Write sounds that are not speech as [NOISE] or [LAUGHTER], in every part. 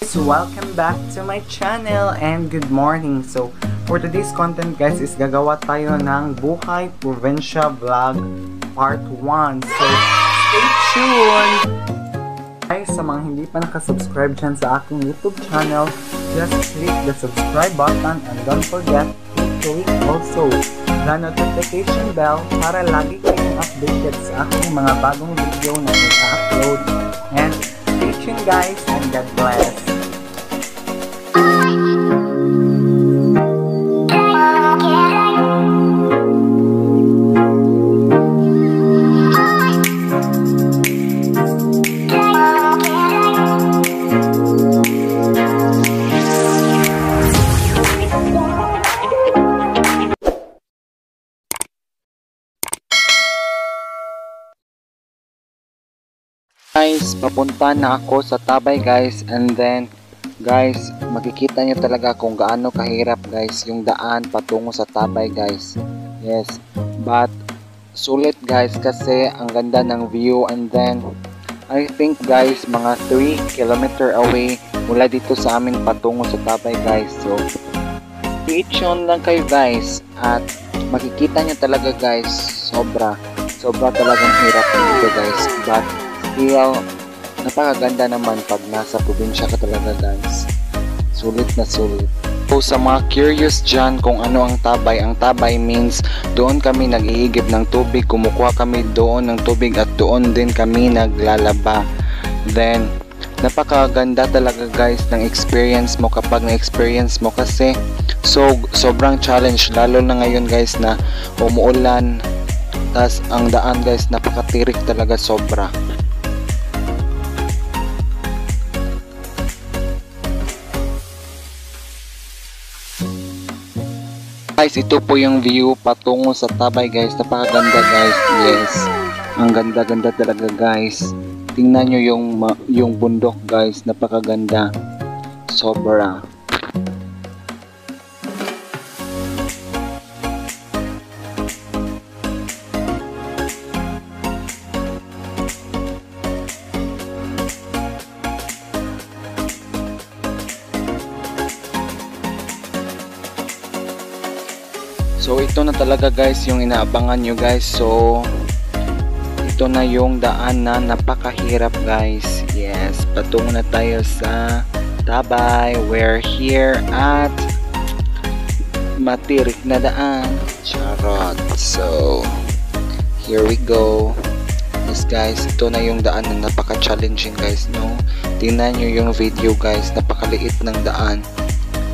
guys, welcome back to my channel and good morning. So, for today's content guys is gagawa tayo ng Buhay Provincia Vlog Part 1. So, stay tuned! Guys, sa mga hindi pa nakasubscribe dyan sa aking YouTube channel, just click the subscribe button and don't forget to click also the notification bell para lagi kayong updated sa aking mga bagong video na i-upload. And stay tuned guys and God bless! Papunta na ako sa Tabay guys. And then guys, makikita nyo talaga kung gaano kahirap guys yung daan patungo sa Tabay guys. Yes, but sulit guys kasi ang ganda ng view. And then I think guys mga 3 kilometer away mula dito sa amin patungo sa Tabay guys. So, stay tuned lang kayo guys. At makikita nyo talaga guys sobra. Sobra talagang hirap dito guys. But still napakaganda naman pag nasa probinsya ka talaga guys. Sulit na sulit. So sa mga curious dyan kung ano ang tabay ang tabay means doon kami nag-iigib ng tubig kumukuha kami doon ng tubig at doon din kami naglalaba. Then napakaganda talaga guys ng experience mo kapag na-experience mo kasi so sobrang challenge lalo na ngayon guys na umuulan tas ang daan guys napakatirik talaga sobra guys ito po yung view patungo sa tabay guys. Napakaganda guys. Yes. Ang ganda ganda talaga guys. Tingnan nyo yung yung bundok guys. Napakaganda. Sobra So ito na talaga guys yung inaabangan nyo guys. So ito na yung daan na napakahirap guys. Yes, patungo na tayo sa Tabay. We're here at Matirik na daan. Charot. So here we go. Yes guys, ito na yung daan na napaka-challenging guys no. Tingnan nyo yung video guys, napakaliit ng daan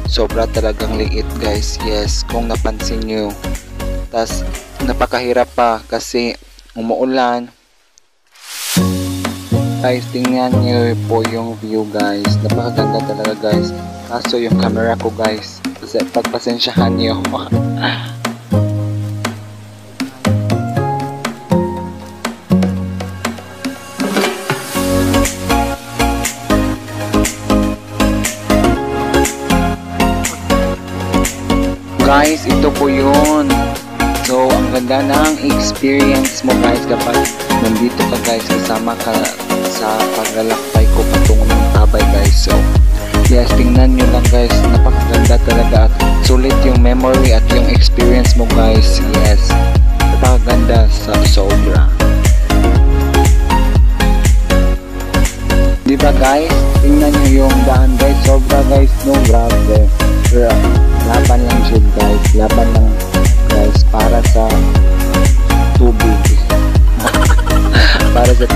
sobra talagang liit guys. Yes kung napansin nyo. Tas napakahirap pa kasi umuulan. Guys tingnan nyo po yung view guys. Napakaganda talaga guys. Kaso yung camera ko guys pagpasensyahan nyo [LAUGHS] guys ito po yun. So ang ganda ng experience mo guys kapag nandito ka guys kasama ka sa paglalakbay ko patungo ng tabay guys. So yes tingnan nyo lang guys napakaganda talaga at sulit yung memory at yung experience mo guys. Yes napakaganda sa sobra. Diba guys? Tingnan nyo yung daan guys. Sobra guys no grabe. Grabe laban lang siya guys. Laban lang guys para sa tubig. [LAUGHS] Para sa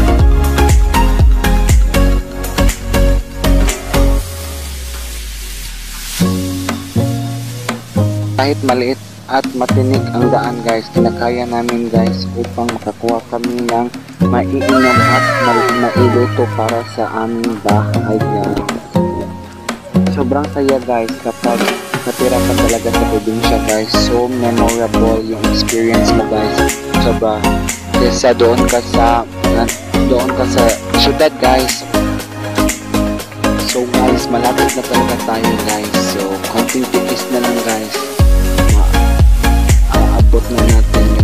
kahit maliit at matinik ang daan guys kinakaya namin guys upang makakuha kami ng maiinom at mailuto para sa aming bahay guys. Sobrang saya guys kapag natira ka talaga sa probinsya guys. So memorable yung experience mo guys sobra kesa doon ka sa doon ka sa syudad guys. So guys malapit na talaga tayo guys. So konting tikis na lang guys. Aabot na natin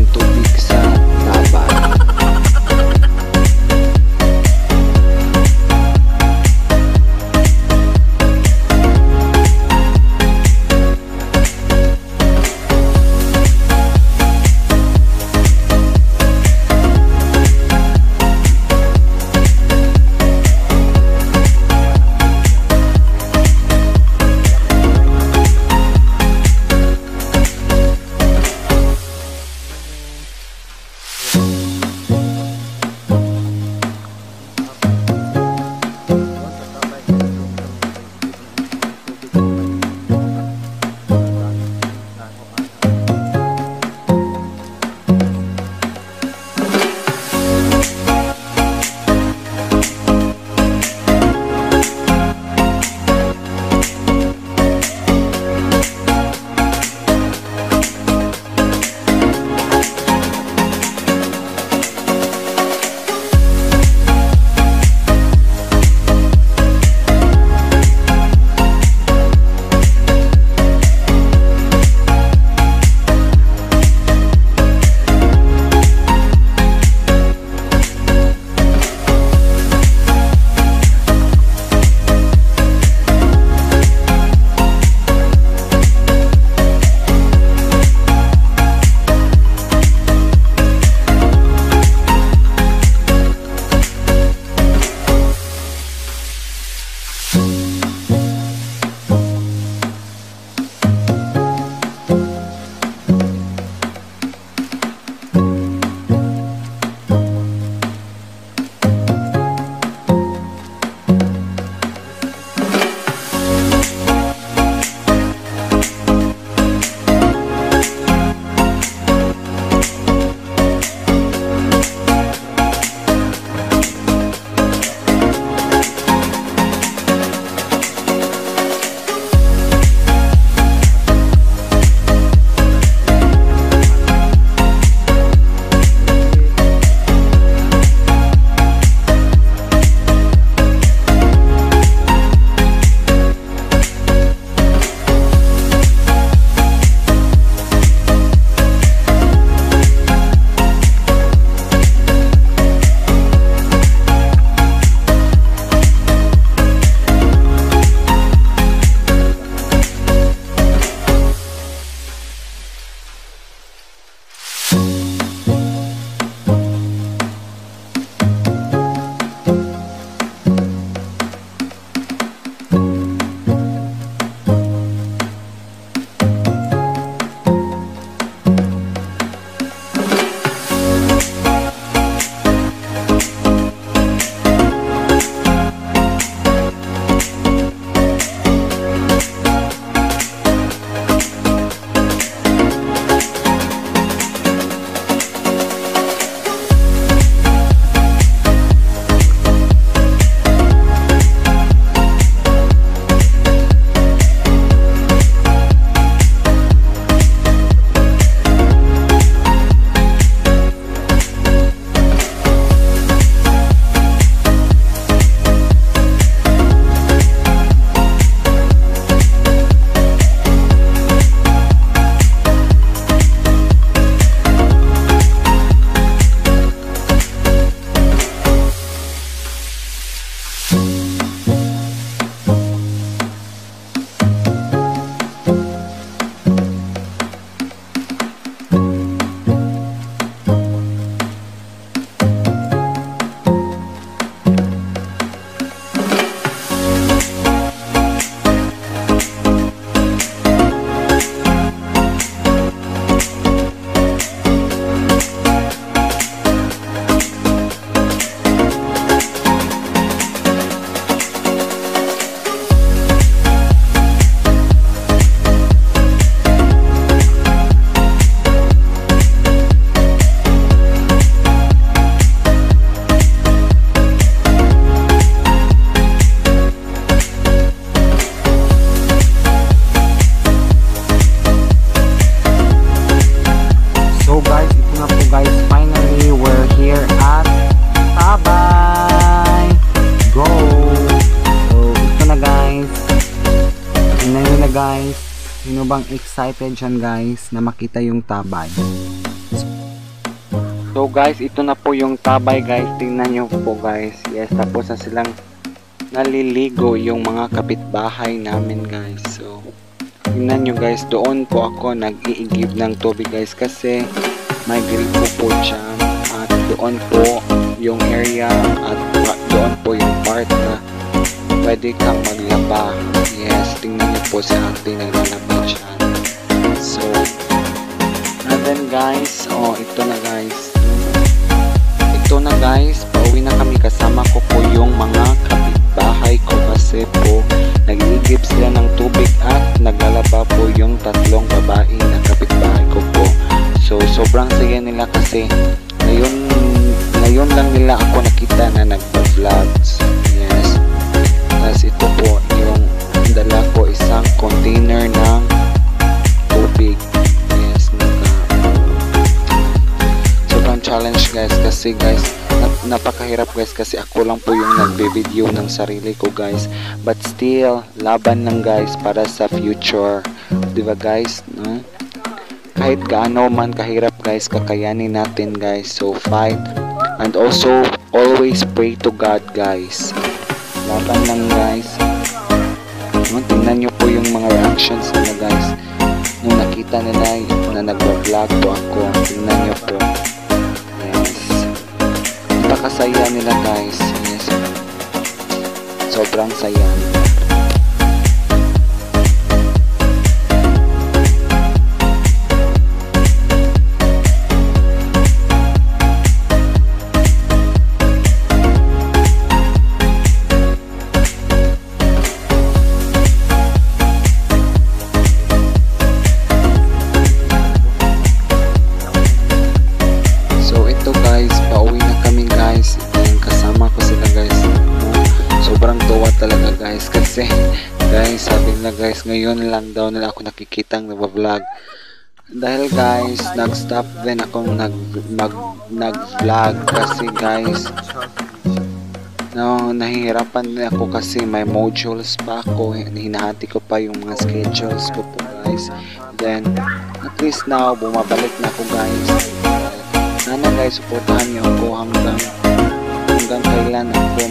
dyan guys na makita yung tabay? So guys, ito na po yung tabay guys. Tingnan nyo po guys. Yes, tapos na silang naliligo yung mga kapitbahay namin guys. So, tingnan nyo guys. Doon po ako nag-iigib ng tubig guys kasi may gripo po dyan. At doon po yung area at doon po yung part na pwede kang maglaba. Yes, tingnan nyo po si ate naglalaba dyan. So, and then guys, oh, ito na guys. Ito na guys, pauwi na kami kasama ko po yung mga kapitbahay ko kasi po nag-iigib sila ng tubig at naglalaba po yung tatlong babae na kapitbahay ko po. So, sobrang saya nila kasi ngayon, ngayon lang nila ako nakita na nagpa-vlogs. Kasi guys nap- napakahirap guys kasi ako lang po yung nagbe-video ng sarili ko guys. But still laban lang guys para sa future. Di ba guys no? kahit gaano man kahirap guys kakayanin natin guys. So fight. And also always pray to God guys. Laban lang guys. No? tingnan nyo po yung mga reactions nila guys. Nung nakita nila na nagpa-vlog po ako tingnan nyo po napakasaya nila guys. Yes. Sobrang saya guys kasi guys, sabi nila guys, ngayon lang daw nila ako nakikitang nagba-vlog. Dahil guys, nag-stop din akong nag mag nag-vlog kasi guys, no, nahihirapan din ako kasi may modules pa ako. Hinahati ko pa yung mga schedules ko po guys. Then, at least now, bumabalik na ako guys. Sana guys, supportahan niyo ako hanggang hanggang kailan ako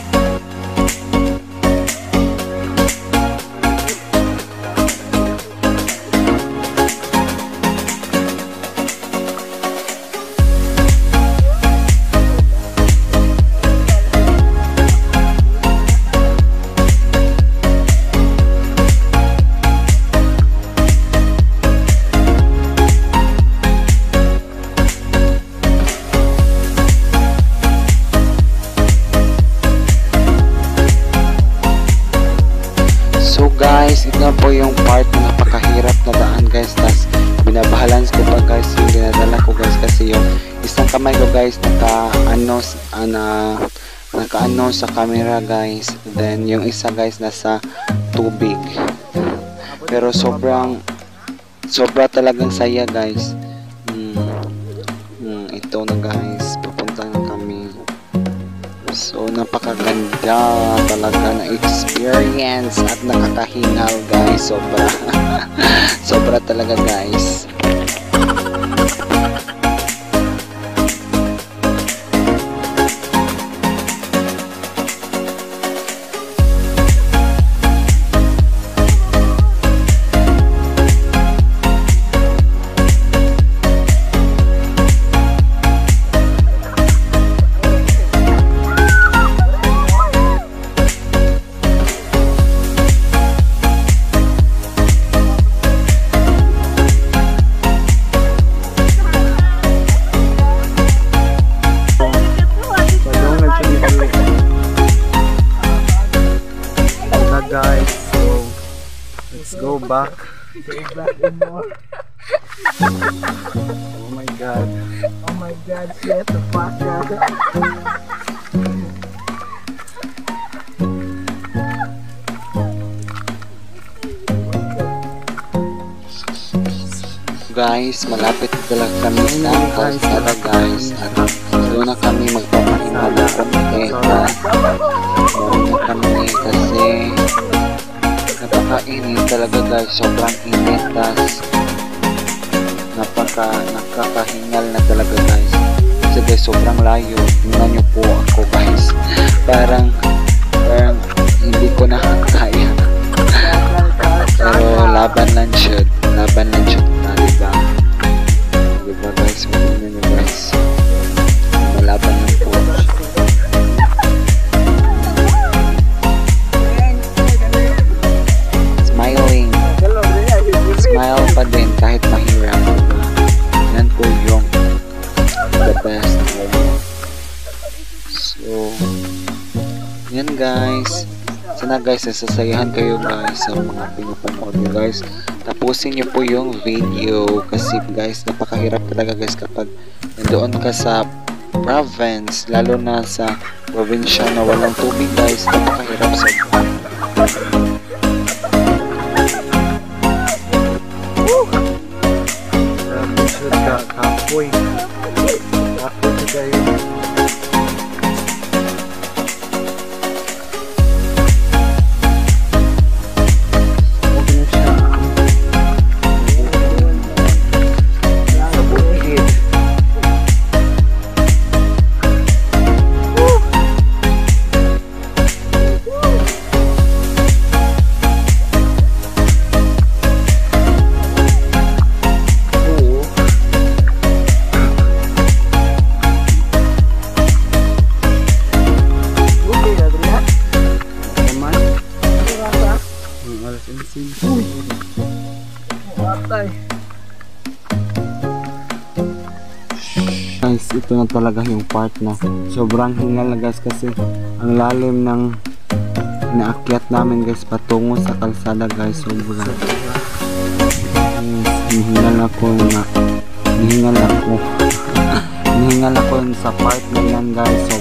kamay ko guys naka ano ana naka ano sa camera guys. Then yung isa guys nasa tubig. Pero sobrang sobra talagang saya guys. Hmm. Hmm, ito na guys. Papunta na kami. So, napakaganda talaga na experience at nakakahingal guys. Sobra. [LAUGHS] Sobra talaga guys. Guys, so let's go back. Oh my god. Oh my god, shut the fuck up. Guys, malapit talaga kami sa kalsada guys. At doon na kami magpapahinga ng konti. At doon na kami kasi napakainit talaga guys. Sobrang init. Napaka, nakakahingal na talaga guys. Kasi guys, sobrang layo. Tingnan nyo po ako guys. Parang, parang hindi ko nakakaya. Pero laban lang siya. Laban lang siya. Na, diba? Diba guys? Tingnan nyo guys. Smile pa din kahit mahirap. Yan po yung the best. So, yan guys. Sana guys, nasasayahan kayo guys sa mga pinapanood nyo guys. Tapusin nyo po yung video kasi guys, napakahirap talaga guys kapag nandoon ka sa province, lalo na sa probinsya na walang tubig guys, napakahirap sa Grabe ito na talaga yung part na sobrang hingal na guys kasi ang lalim ng naakyat namin guys patungo sa kalsada guys sobrang Yes, hihingal ako na hihingal ako. [LAUGHS] Hihingal ako sa part na yan guys sobrang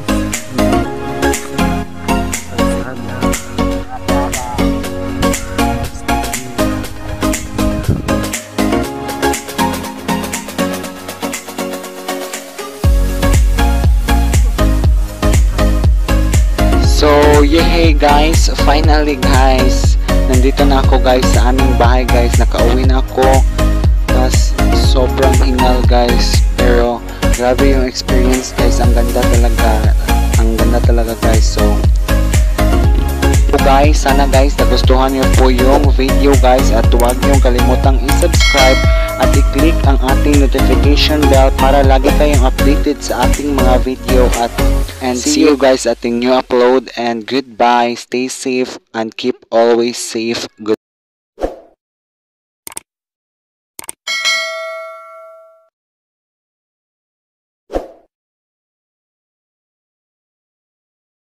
guys. So, yehey guys, finally guys, nandito na ako guys sa aming bahay guys, grabe yung experience guys, ang ganda talaga, ang ganda talaga guys. So, guys, sana guys nagustuhan niyo po yung video guys. At huwag niyo kalimutang i-subscribe at i-click ang ating notification bell para lagi kayong updated sa ating mga video. At and see you guys at ating new upload. And goodbye. Stay safe and keep always safe. Good